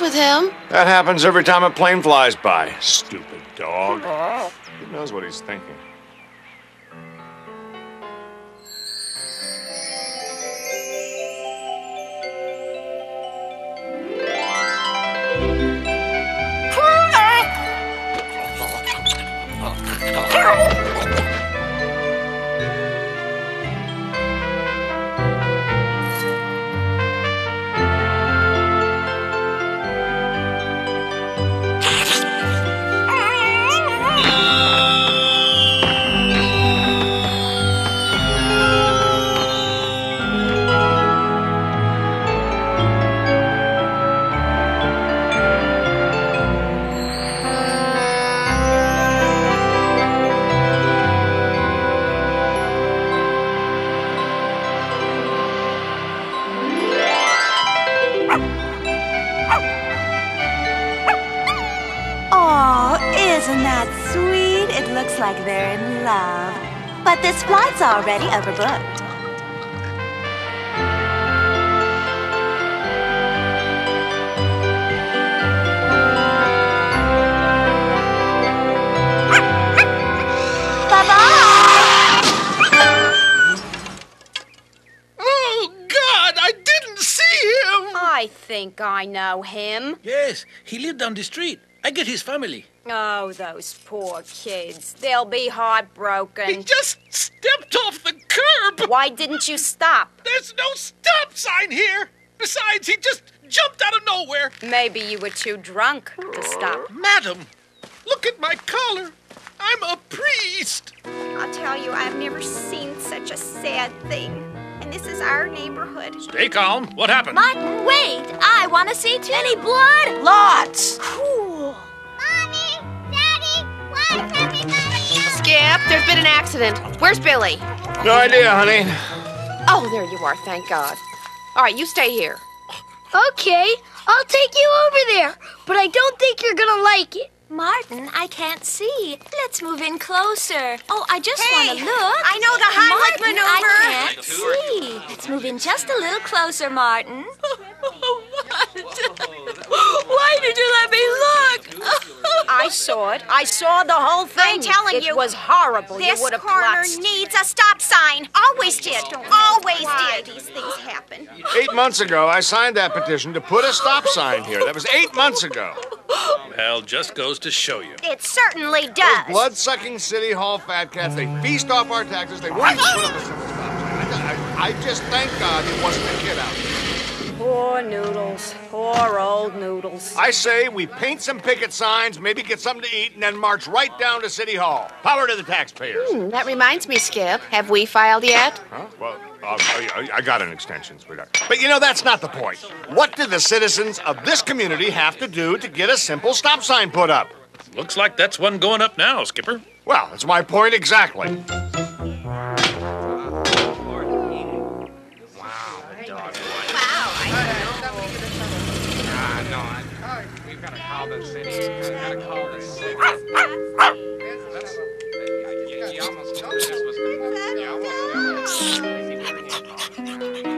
with him. That happens every time a plane flies by. Stupid dog. Who knows what he's thinking? Already overbooked. Bye-bye! Oh, God, I didn't see him! I think I know him. Yes, he lived down the street. I get his family. Oh, those poor kids. They'll be heartbroken. He just stepped off the curb! Why didn't you stop? There's no stop sign here! Besides, he just jumped out of nowhere! Maybe you were too drunk to stop. Madam, look at my collar. I'm a priest. I'll tell you, I've never seen such a sad thing. And this is our neighborhood. Stay calm. What happened? Martin, wait! I want to see too. Any blood? Lots. Cool. Skip, there's been an accident. Where's Billy? No idea, honey. Oh, there you are, thank God. All right, you stay here. Okay, I'll take you over there, but I don't think you're gonna like it. Martin, I can't see. Let's move in closer. Oh, I just Hey, want to look. I know the Heimlich Martin, maneuver. I can't see. Let's move in just a little closer, Martin. Why did you let me look? I saw it. I saw the whole thing. I'm telling it you, It was horrible. This you would have corner collapsed. needs a stop sign. Always did. Always did. These things happen. Eight months ago, I signed that petition to put a stop sign here. That was eight months ago. Well, just goes to show you. It certainly does. Blood sucking City Hall fat cats. They feast off our taxes. They won't even put up a simple stop sign. I, I, I just thank God it wasn't a kid out there. Poor noodles. Poor old noodles. I say we paint some picket signs, maybe get something to eat, and then march right down to City Hall. Power to the taxpayers. Hmm, that reminds me, Skip. Have we filed yet? Huh? Well, uh, I, I got an extension, sweetheart. But you know, that's not the point. What do the citizens of this community have to do to get a simple stop sign put up? Looks like that's one going up now, Skipper. Well, that's my point exactly.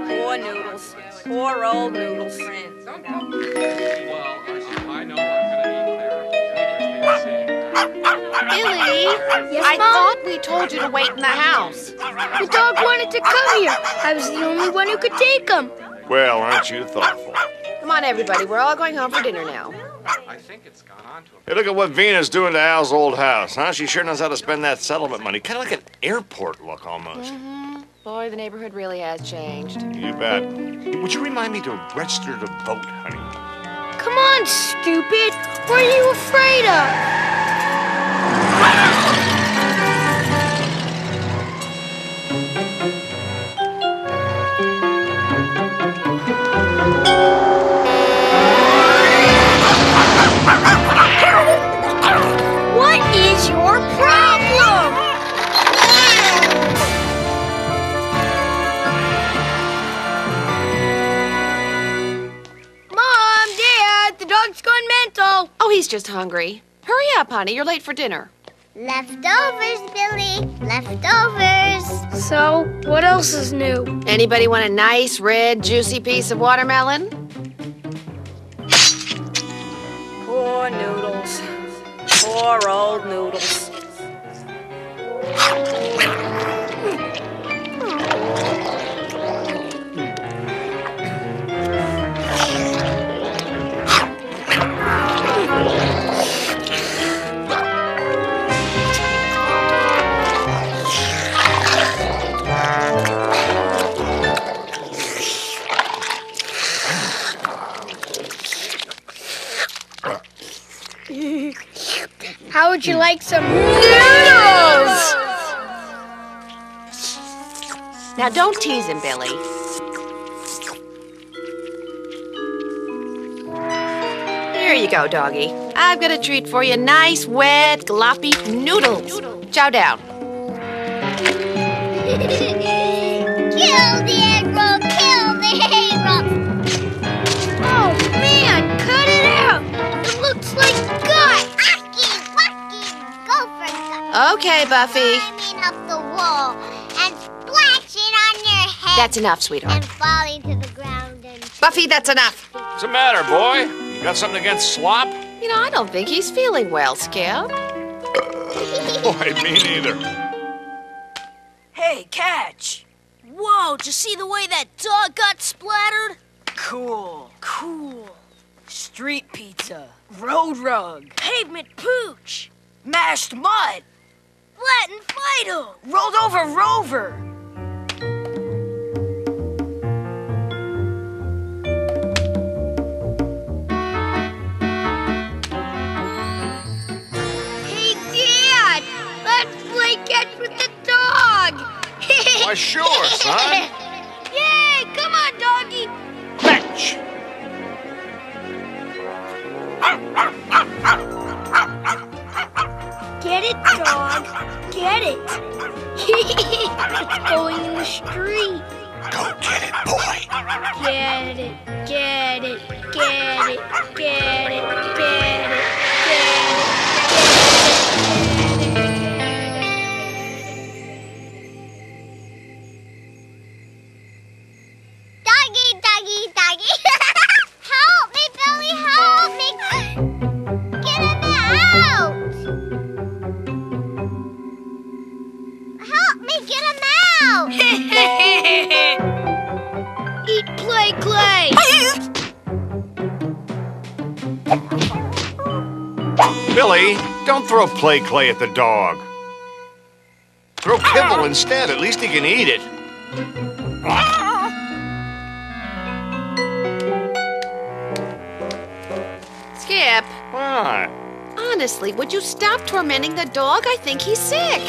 Poor noodles. Poor old noodles. Billy? Yes, I Mom? thought we told you to wait in the house. The dog wanted to come here. I was the only one who could take him. Well, aren't you thoughtful? Come on, everybody. We're all going home for dinner now. Hey, look at what Venus doing to Al's old house, huh? She sure knows how to spend that settlement money. Kind of like an airport look, almost. Mm-hmm. Boy, the neighborhood really has changed. You bet. Would you remind me to register to vote, honey? Come on, stupid. What are you afraid of? problem! Mom, Dad, the dog's gone mental. Oh, he's just hungry. Hurry up, honey. You're late for dinner. Leftovers, Billy. Leftovers. So, what else is new? Anybody want a nice, red, juicy piece of watermelon? Poor noodles. Poor old noodles. How would you like some Now don't tease him, Billy. Here you go, doggy. I've got a treat for you. Nice, wet, gloppy noodles. Chow down. Kill the egg roll! Kill the egg roll! Oh man, cut it out! It looks like gut. Aki, wacky, go for gut. Okay, Buffy. That's enough, sweetheart. and falling to the ground and Buffy, that's enough. What's the matter, boy? You got something against slop? You know, I don't think he's feeling well, Skip. Oh, boy, me neither. Hey, catch! Whoa, did you see the way that dog got splattered? Cool, cool. Street pizza, road rug, pavement pooch, mashed mud, Latin Fido, rolled over rover. Why, sure, son. Yay! Come on, doggy! Fetch! Get it, dog! Get it! it's going in the street. Go get it, boy. Get it, get it, get it, get it, throw play clay at the dog. Throw kibble ah! instead. At least he can eat it. Skip, What? honestly, would you stop tormenting the dog? I think he's sick.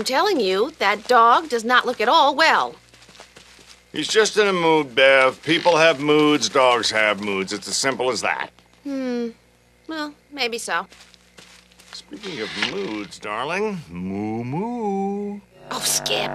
I'm telling you, that dog does not look at all well. He's just in a mood, Bev. People have moods, dogs have moods. It's as simple as that. Hmm. Well, maybe so. Speaking of moods, darling, moo moo. Oh, Skip.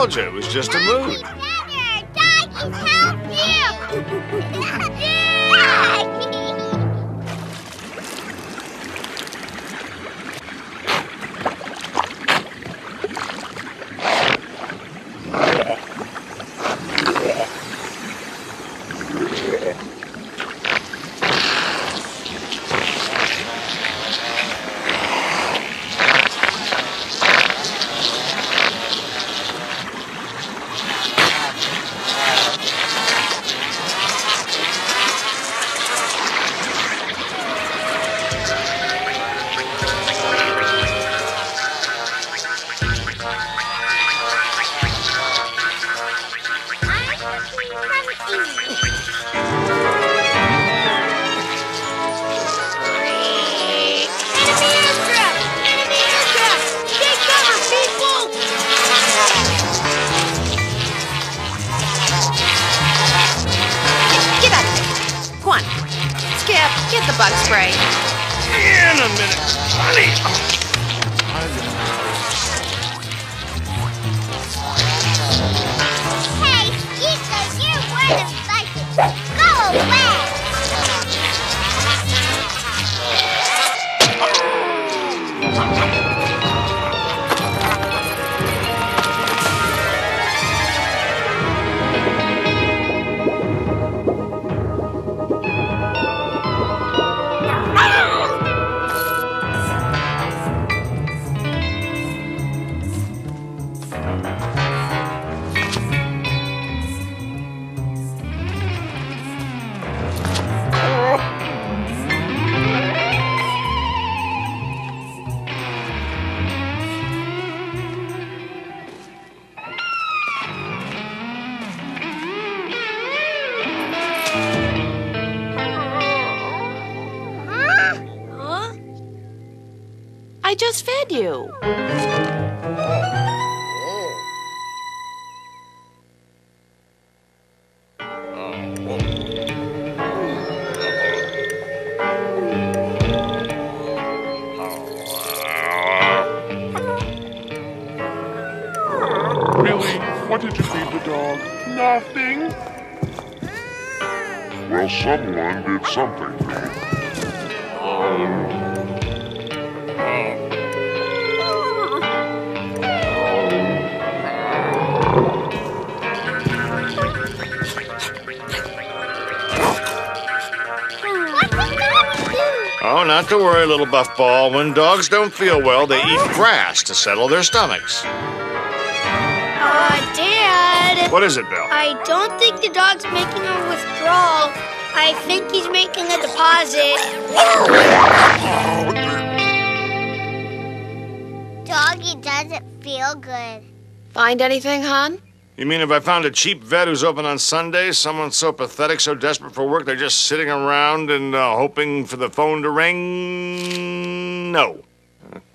Told you it was just a mood. Just you. Really? What did you feed the dog? Nothing. Well, someone did something. What's Oh, not to worry, little buff ball. When dogs don't feel well, they eat grass to settle their stomachs. Uh, Dad, What is it, Bill? I don't think the dog's making a withdrawal. I think he's making a deposit. Doggy doesn't feel good. Find anything, hon? You mean if I found a cheap vet who's open on Sundays, someone so pathetic, so desperate for work, they're just sitting around and uh, hoping for the phone to ring? No.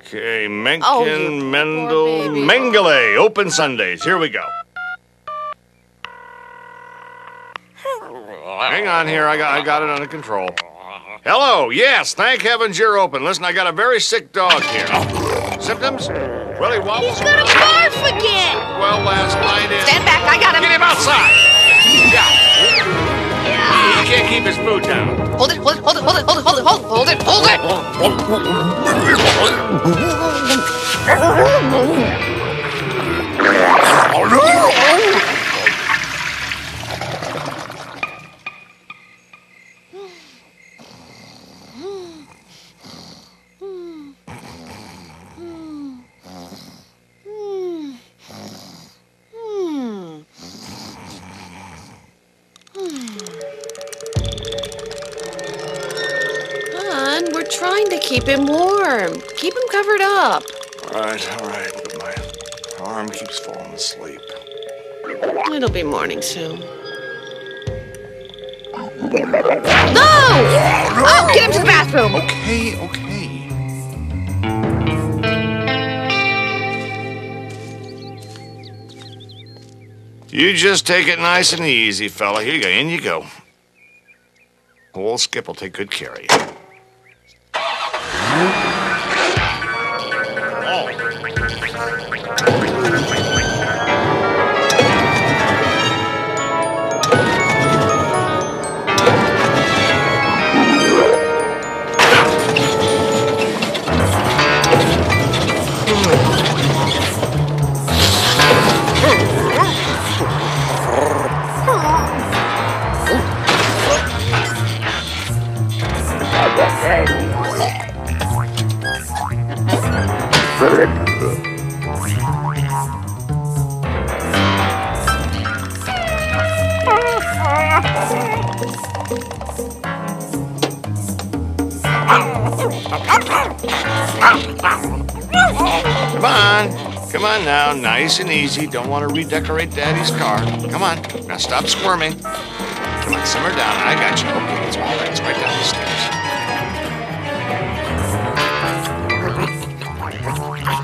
Okay, Mencken, Oh, Mendel. Mengele, open Sundays. Here we go. Hang on here, I got, I got it under control. Hello, yes, thank heavens you're open. Listen, I got a very sick dog here. Symptoms? He wobbles. He's gonna barf again! well last night is... Stand back, I got him. Get him outside. Yeah. yeah. He can't keep his food down. Hold it, hold it, hold it, hold it, hold it, hold it, hold it, hold it. Hold it. up. All right, all right, but my arm keeps falling asleep. It'll be morning soon. No! Oh, oh get him to the bathroom. Okay, okay. You just take it nice and easy, fella. Here you go. In you go. Old Skip will take good care of you. Nice and easy. Don't want to redecorate Daddy's car. Come on. Now stop squirming. Come on, simmer down. I got you. Okay, it's all right. It's right down the stairs.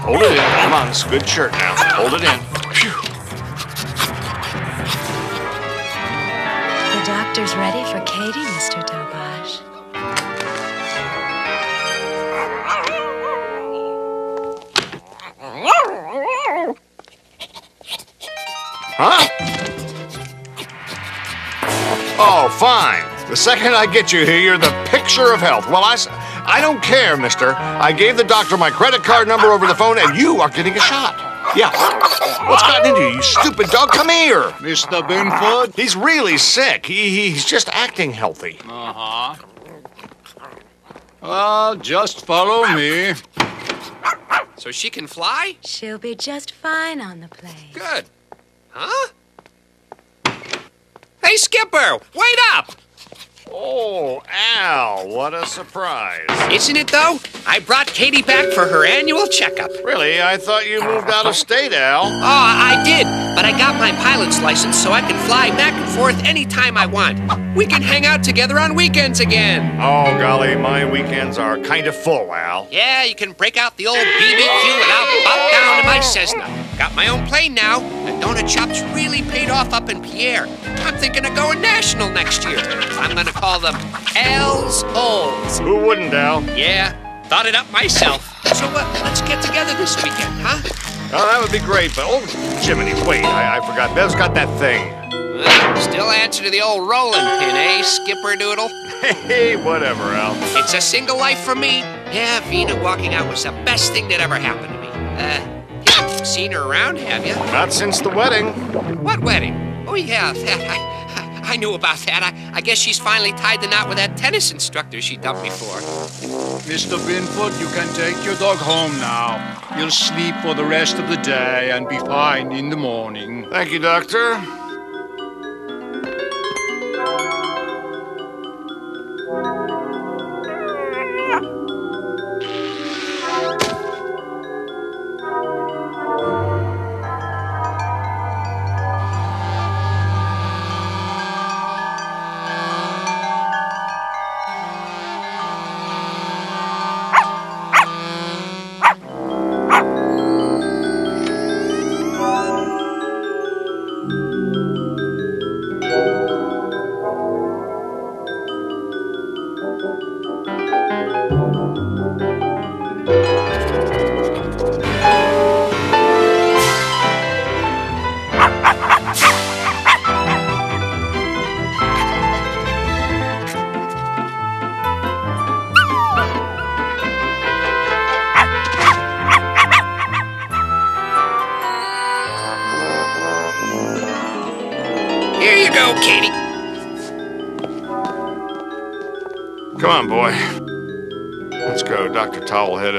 Hold it in. Come on. It's a good shirt now. Hold it in. Phew. The doctor's ready for Katie, Huh? Oh, fine. The second I get you here, you're the picture of health. Well, I, I don't care, mister. I gave the doctor my credit card number over the phone, and you are getting a shot. Yeah. What's gotten into you, you stupid dog? Come here. Mr. Binford? He's really sick. He, he's just acting healthy. Uh huh. Well, just follow me. So she can fly? She'll be just fine on the plane. Good. Huh? Hey, Skipper, wait up! Oh, Al, what a surprise. Isn't it, though? I brought Katie back for her annual checkup. Really? I thought you moved out of state, Al. Oh, I did, but I got my pilot's license so I can fly back and forth anytime I want. We can hang out together on weekends again. Oh, golly, my weekends are kind of full, Al. Yeah, you can break out the old BBQ and I'll pop down to my Cessna. Got my own plane now. The donut shop's really paid off up in Pierre. I'm thinking of going national next year. I'm gonna call them Al's Holes. Who wouldn't, Al? Yeah, thought it up myself. So uh, let's get together this weekend, huh? Oh, that would be great, but oh, Jiminy, wait, I, I forgot. Bev's got that thing. Uh, still answer to the old rolling pin, eh, Skipper Doodle? Hey, whatever, Al. It's a single life for me. Yeah, Vina walking out was the best thing that ever happened to me. Uh, seen her around, have you? Not since the wedding. What wedding? Oh, yeah, that, I, I knew about that. I, I guess she's finally tied the knot with that tennis instructor she dumped me for. Mr. Binford, you can take your dog home now. He'll sleep for the rest of the day and be fine in the morning. Thank you, Doctor.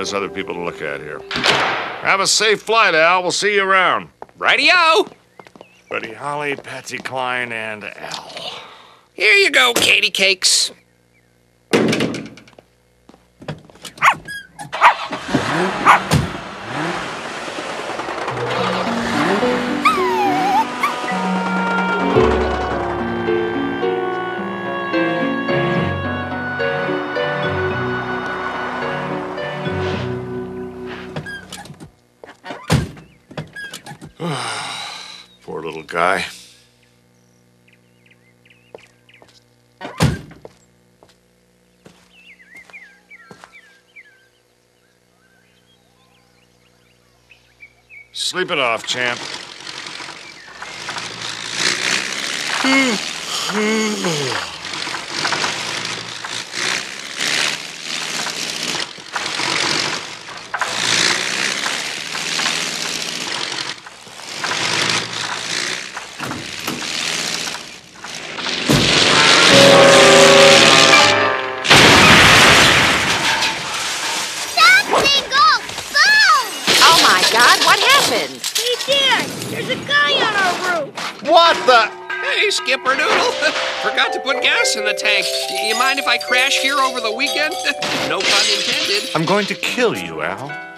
Has other people to look at here. Have a safe flight, Al. We'll see you around. Radio. Buddy Holly, Patsy Cline, and Al. Here you go, Katie Cakes. Guy. Sleep it off, champ. the tank. You mind if I crash here over the weekend? no pun intended. I'm going to kill you, Al.